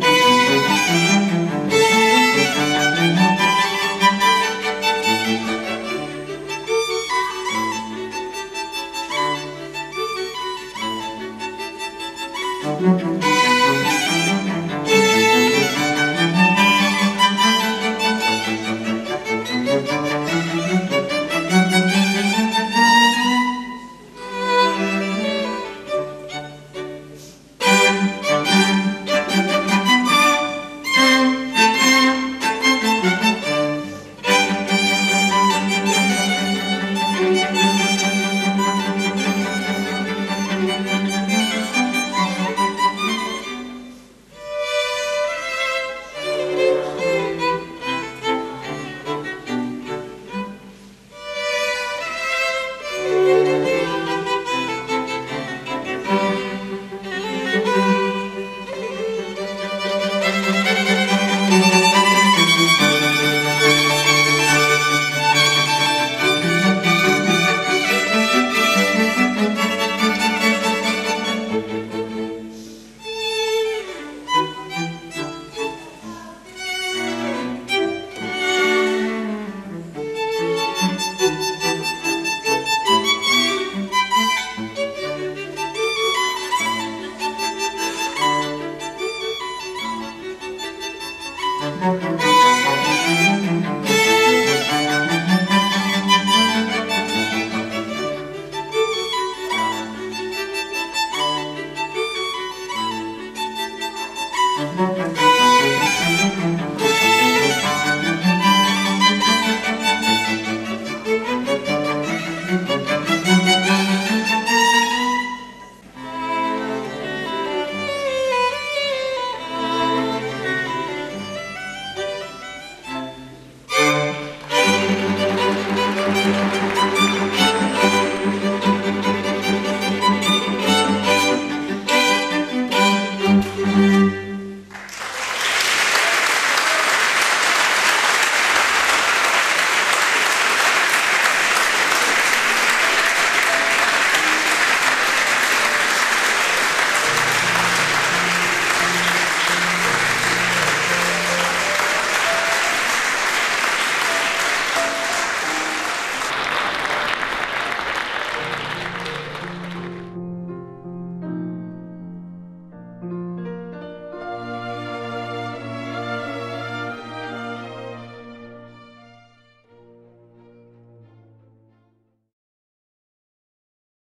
Música